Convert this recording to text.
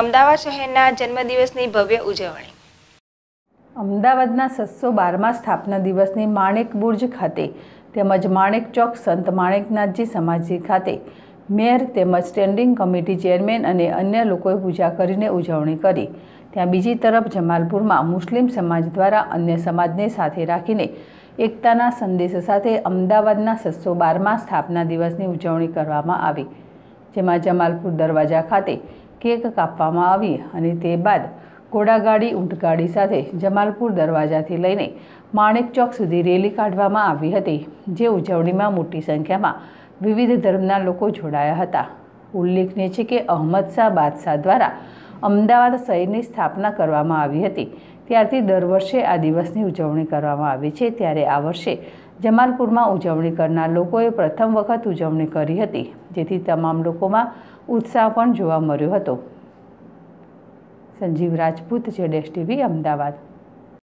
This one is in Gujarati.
અમદાવાદ શહેરના જન્મદિવસની ભવ્ય ઉજવણી. અમદાવાદના સત્સો બારમા સ્થાપના દિવસની માણેક બુર્જ ખાતે તેમજ માણેક ચોક સંત માણેકનાથજી સમાધિ ખાતે મેયર તેમજ સ્ટેન્ડિંગ કમિટી ચેરમેન અને અન્ય લોકોએ પૂજા કરીને ઉજવણી કરી. ત્યાં બીજી તરફ જમાલપુરમાં મુસ્લિમ સમાજ દ્વારા અન્ય સમાજને સાથે રાખીને એકતાના સંદેશ સાથે અમદાવાદના સત્સો બારમા સ્થાપના દિવસની ઉજવણી કરવામાં આવી. જેમાં જમાલપુર દરવાજા ખાતે કેક કાપવામાં આવી અને તે બાદ ઘોડાગાડી, ઊંટગાડી સાથે જમાલપુર દરવાજાથી લઈને માણેક ચોક સુધી રેલી કાઢવામાં આવી હતી, જે ઉજવણીમાં મોટી સંખ્યામાં વિવિધ ધર્મના લોકો જોડાયા હતા. ઉલ્લેખનીય છે કે અહમદ શાહ બાદશાહ દ્વારા અમદાવાદ શહેરની સ્થાપના કરવામાં આવી હતી. ત્યારથી દર વર્ષે આ દિવસની ઉજવણી કરવામાં આવે છે. ત્યારે આ વર્ષે જમાલપુરમાં ઉજવણી કરનાર લોકોએ પ્રથમ વખત ઉજવણી કરી હતી, જેથી તમામ લોકોમાં ઉત્સાહ પણ જોવા મળ્યો હતો. સંજીવ રાજપૂત જેડેશ ટીવી અમદાવાદ.